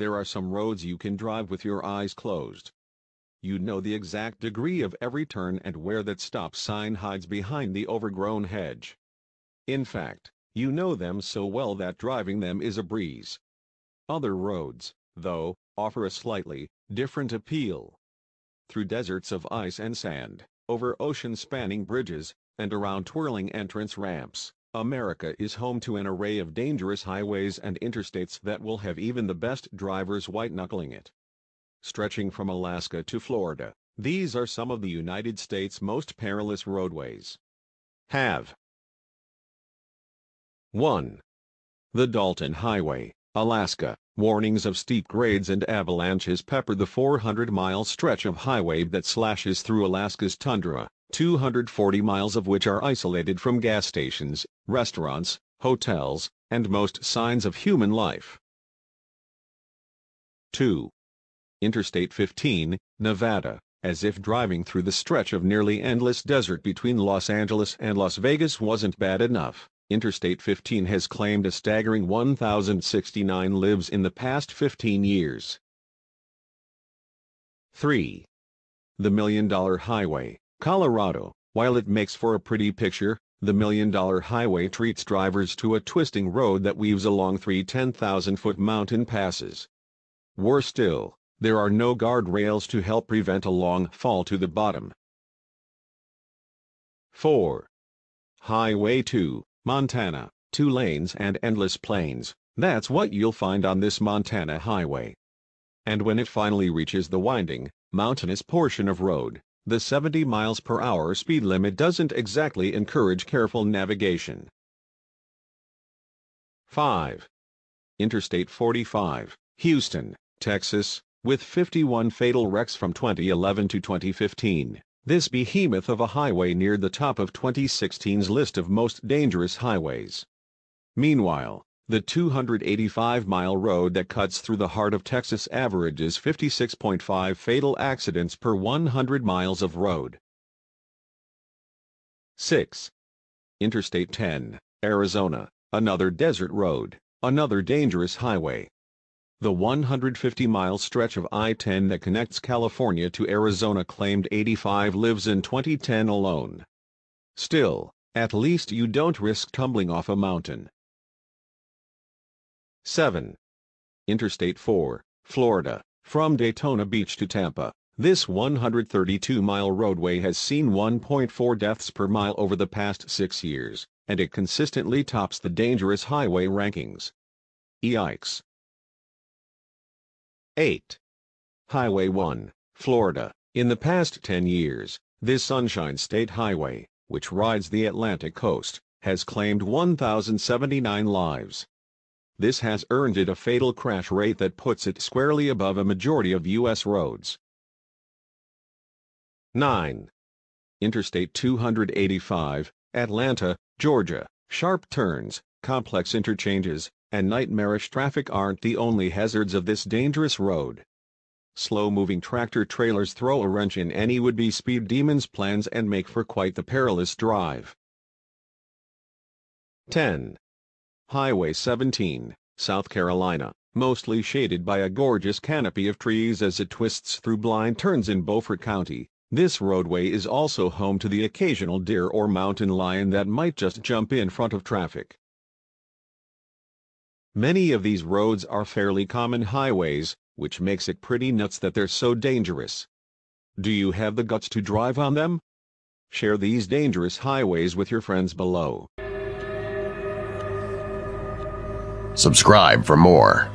there are some roads you can drive with your eyes closed. You know the exact degree of every turn and where that stop sign hides behind the overgrown hedge. In fact, you know them so well that driving them is a breeze. Other roads, though, offer a slightly different appeal. Through deserts of ice and sand, over ocean-spanning bridges, and around twirling entrance ramps, America is home to an array of dangerous highways and interstates that will have even the best drivers white-knuckling it. Stretching from Alaska to Florida, these are some of the United States' most perilous roadways. Have 1. The Dalton Highway, Alaska. Warnings of steep grades and avalanches pepper the 400-mile stretch of highway that slashes through Alaska's tundra. 240 miles of which are isolated from gas stations, restaurants, hotels, and most signs of human life. 2. Interstate 15, Nevada, as if driving through the stretch of nearly endless desert between Los Angeles and Las Vegas wasn't bad enough. Interstate 15 has claimed a staggering 1,069 lives in the past 15 years. 3. The Million Dollar Highway Colorado, while it makes for a pretty picture, the Million Dollar Highway treats drivers to a twisting road that weaves along three 10,000-foot mountain passes. Worse still, there are no guardrails to help prevent a long fall to the bottom. 4. Highway 2, Montana, two lanes and endless plains, that's what you'll find on this Montana highway. And when it finally reaches the winding, mountainous portion of road, the 70 miles per hour speed limit doesn't exactly encourage careful navigation. 5. Interstate 45, Houston, Texas, with 51 fatal wrecks from 2011 to 2015. This behemoth of a highway neared the top of 2016's list of most dangerous highways. Meanwhile, the 285-mile road that cuts through the heart of Texas averages 56.5 fatal accidents per 100 miles of road. 6. Interstate 10, Arizona, another desert road, another dangerous highway. The 150-mile stretch of I-10 that connects California to Arizona claimed 85 lives in 2010 alone. Still, at least you don't risk tumbling off a mountain. 7. Interstate 4, Florida, from Daytona Beach to Tampa. This 132-mile roadway has seen 1.4 deaths per mile over the past six years, and it consistently tops the dangerous highway rankings. Yikes. 8. Highway 1, Florida. In the past 10 years, this Sunshine State Highway, which rides the Atlantic coast, has claimed 1,079 lives. This has earned it a fatal crash rate that puts it squarely above a majority of U.S. roads. 9. Interstate 285, Atlanta, Georgia. Sharp turns, complex interchanges, and nightmarish traffic aren't the only hazards of this dangerous road. Slow-moving tractor-trailers throw a wrench in any would-be speed demon's plans and make for quite the perilous drive. 10. Highway 17, South Carolina, mostly shaded by a gorgeous canopy of trees as it twists through blind turns in Beaufort County. This roadway is also home to the occasional deer or mountain lion that might just jump in front of traffic. Many of these roads are fairly common highways, which makes it pretty nuts that they're so dangerous. Do you have the guts to drive on them? Share these dangerous highways with your friends below. Subscribe for more.